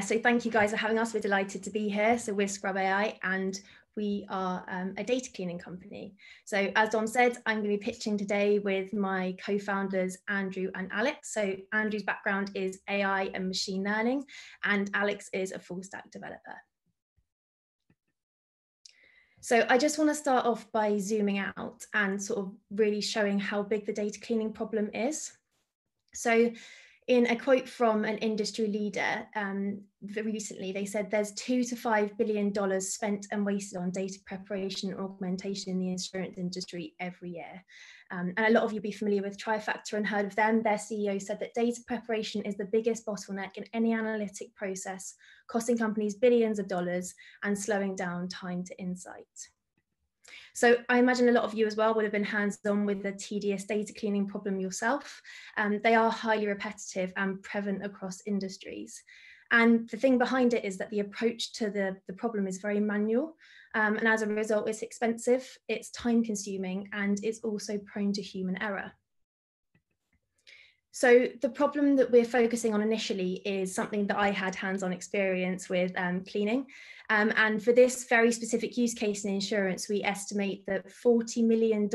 so thank you guys for having us. We're delighted to be here. So we're Scrub AI and we are um, a data cleaning company. So as Dom said, I'm going to be pitching today with my co-founders, Andrew and Alex. So Andrew's background is AI and machine learning, and Alex is a full stack developer. So I just want to start off by zooming out and sort of really showing how big the data cleaning problem is. So in a quote from an industry leader um, recently, they said there's two to five billion dollars spent and wasted on data preparation and augmentation in the insurance industry every year. Um, and a lot of you will be familiar with Trifacta and heard of them. Their CEO said that data preparation is the biggest bottleneck in any analytic process, costing companies billions of dollars and slowing down time to insight. So I imagine a lot of you as well would have been hands-on with the tedious data cleaning problem yourself. Um, they are highly repetitive and prevalent across industries. And the thing behind it is that the approach to the, the problem is very manual. Um, and as a result, it's expensive, it's time consuming, and it's also prone to human error. So the problem that we're focusing on initially is something that I had hands-on experience with um, cleaning. Um, and for this very specific use case in insurance, we estimate that $40 million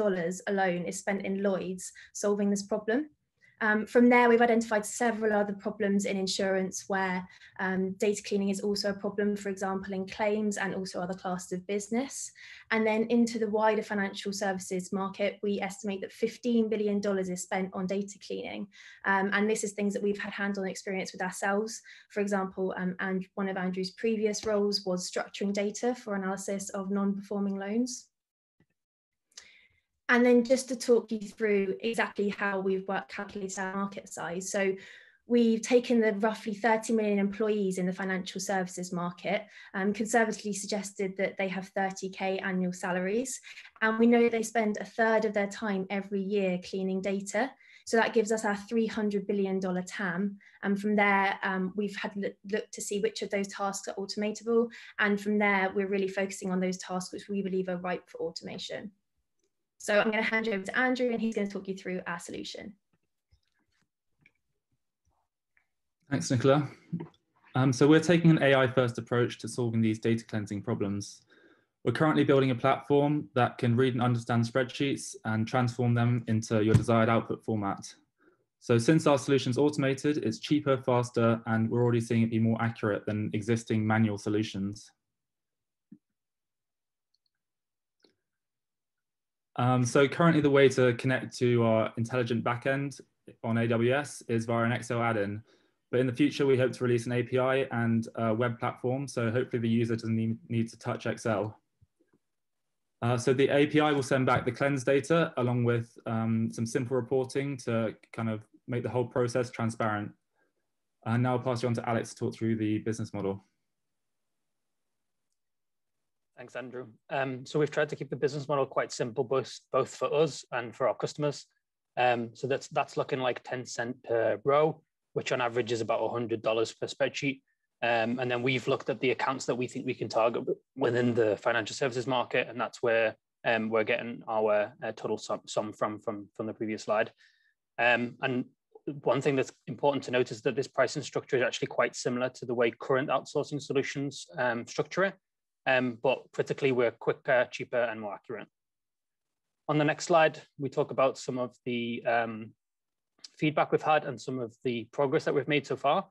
alone is spent in Lloyd's solving this problem. Um, from there, we've identified several other problems in insurance where um, data cleaning is also a problem, for example, in claims and also other classes of business. And then into the wider financial services market, we estimate that $15 billion is spent on data cleaning. Um, and this is things that we've had hands-on experience with ourselves. For example, um, and one of Andrew's previous roles was structuring data for analysis of non-performing loans. And then just to talk you through exactly how we've worked calculated our market size. So we've taken the roughly 30 million employees in the financial services market and um, conservatively suggested that they have 30k annual salaries and we know they spend a third of their time every year cleaning data so that gives us our $300 billion TAM. And from there, um, we've had looked look to see which of those tasks are automatable. And from there, we're really focusing on those tasks which we believe are ripe for automation. So I'm going to hand you over to Andrew and he's going to talk you through our solution. Thanks, Nicola. Um, so we're taking an AI first approach to solving these data cleansing problems. We're currently building a platform that can read and understand spreadsheets and transform them into your desired output format. So since our solution is automated, it's cheaper, faster, and we're already seeing it be more accurate than existing manual solutions. Um, so currently the way to connect to our intelligent backend on AWS is via an Excel add-in. But in the future, we hope to release an API and a web platform. So hopefully the user doesn't need, need to touch Excel. Uh, so the API will send back the cleanse data along with um, some simple reporting to kind of make the whole process transparent. And now I'll pass you on to Alex to talk through the business model. Thanks, Andrew. Um, so we've tried to keep the business model quite simple, both, both for us and for our customers. Um, so that's that's looking like 10 cent per row, which on average is about $100 per spreadsheet. Um, and then we've looked at the accounts that we think we can target within the financial services market, and that's where um, we're getting our uh, total sum, sum, from, from, from the previous slide. Um, and one thing that's important to note is that this pricing structure is actually quite similar to the way current outsourcing solutions um, structure it um, but critically we're quicker, cheaper, and more accurate. On the next slide, we talk about some of the um, feedback we've had and some of the progress that we've made so far.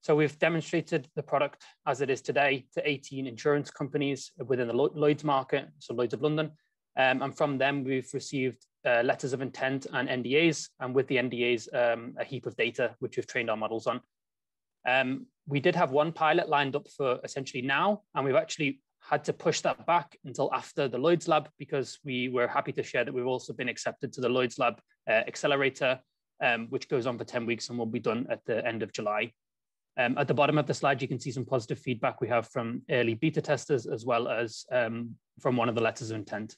So we've demonstrated the product as it is today to 18 insurance companies within the Lloyd's market, so Lloyd's of London. Um, and from them, we've received uh, letters of intent and NDAs, and with the NDAs, um, a heap of data, which we've trained our models on. Um, we did have one pilot lined up for essentially now, and we've actually had to push that back until after the Lloyd's Lab because we were happy to share that we've also been accepted to the Lloyd's Lab uh, Accelerator, um, which goes on for 10 weeks and will be done at the end of July. Um, at the bottom of the slide, you can see some positive feedback we have from early beta testers as well as um, from one of the letters of intent.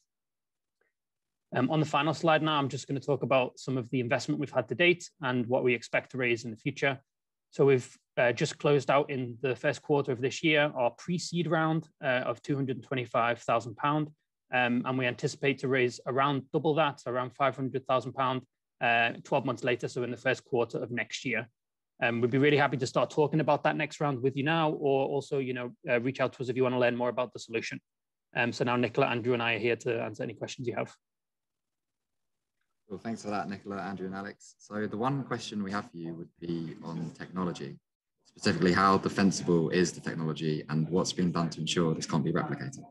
Um, on the final slide now, I'm just going to talk about some of the investment we've had to date and what we expect to raise in the future. So we've uh, just closed out in the first quarter of this year our pre-seed round uh, of £225,000. Um, and we anticipate to raise around double that, around £500,000, uh, 12 months later, so in the first quarter of next year. Um, we'd be really happy to start talking about that next round with you now, or also, you know, uh, reach out to us if you want to learn more about the solution. Um, so now Nicola, Andrew, and I are here to answer any questions you have. Well, thanks for that, Nicola, Andrew, and Alex. So the one question we have for you would be on technology, specifically how defensible is the technology and what's being done to ensure this can't be replicated?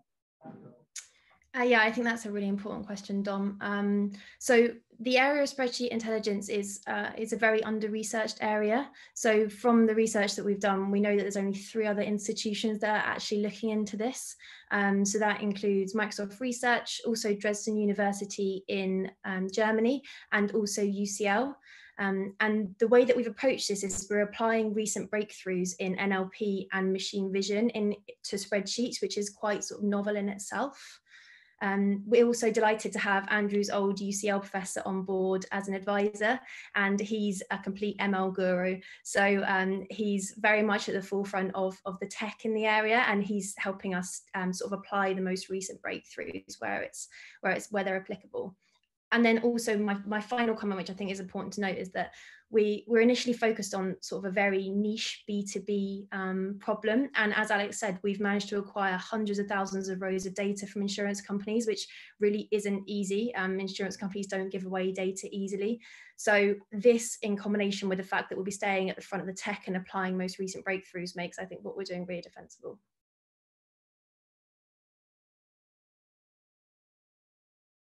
Uh, yeah, I think that's a really important question, Dom. Um, so the area of spreadsheet intelligence is uh, is a very under researched area. So from the research that we've done, we know that there's only three other institutions that are actually looking into this. Um, so that includes Microsoft Research, also Dresden University in um, Germany, and also UCL. Um, and the way that we've approached this is we're applying recent breakthroughs in NLP and machine vision in to spreadsheets, which is quite sort of novel in itself. Um, we're also delighted to have Andrew's old UCL professor on board as an advisor, and he's a complete ML guru. So um, he's very much at the forefront of, of the tech in the area, and he's helping us um, sort of apply the most recent breakthroughs where it's where it's where they're applicable and then also my, my final comment which i think is important to note is that we were initially focused on sort of a very niche b2b um, problem. And as alex said we've managed to acquire hundreds of thousands of rows of data from insurance companies which really isn't easy. Um, insurance companies don't give away data easily. So this in combination with the fact that we'll be staying at the front of the tech and applying most recent breakthroughs makes i think what we're doing really defensible